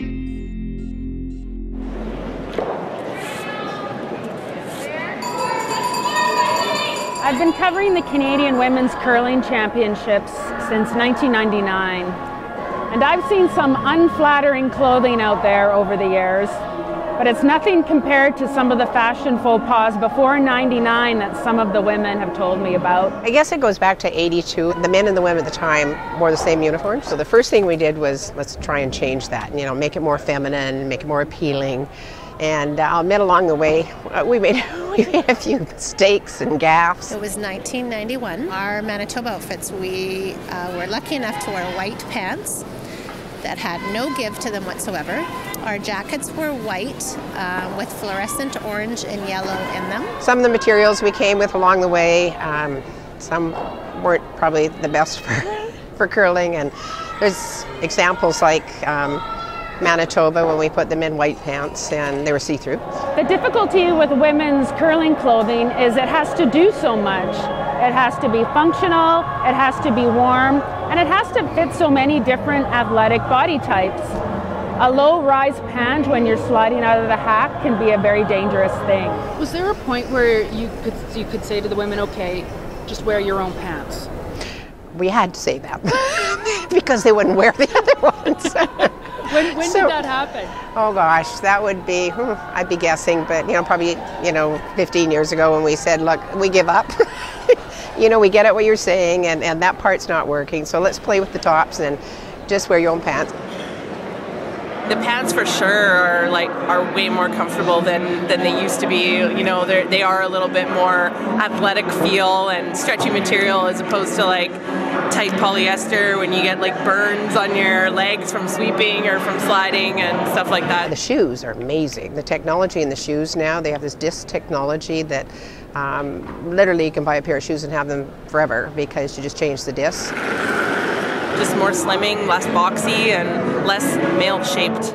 I've been covering the Canadian Women's Curling Championships since 1999, and I've seen some unflattering clothing out there over the years, but it's nothing compared to some of the fashion faux pas before 99 that some of the women have told me about. I guess it goes back to 82. The men and the women at the time wore the same uniform. so the first thing we did was let's try and change that, you know, make it more feminine, make it more appealing. And uh, I'll admit along the way, uh, we made we made a few mistakes and gaffes. It was 1991. Our Manitoba outfits, we uh, were lucky enough to wear white pants that had no give to them whatsoever. Our jackets were white uh, with fluorescent orange and yellow in them. Some of the materials we came with along the way, um, some weren't probably the best for, for curling, and there's examples like. Um, Manitoba when we put them in white pants and they were see through. The difficulty with women's curling clothing is it has to do so much. It has to be functional, it has to be warm, and it has to fit so many different athletic body types. A low rise pant when you're sliding out of the hack can be a very dangerous thing. Was there a point where you could you could say to the women, okay, just wear your own pants? We had to say that because they wouldn't wear the other ones. When, when so, did that happen? Oh gosh, that would be, hmm, I'd be guessing, but you know, probably, you know, 15 years ago when we said, look, we give up. you know, we get at what you're saying and, and that part's not working, so let's play with the tops and just wear your own pants the pants for sure are like are way more comfortable than than they used to be. You know, they they are a little bit more athletic feel and stretchy material as opposed to like tight polyester when you get like burns on your legs from sweeping or from sliding and stuff like that. The shoes are amazing. The technology in the shoes now, they have this disc technology that um, literally you can buy a pair of shoes and have them forever because you just change the disc just more slimming, less boxy, and less male shaped.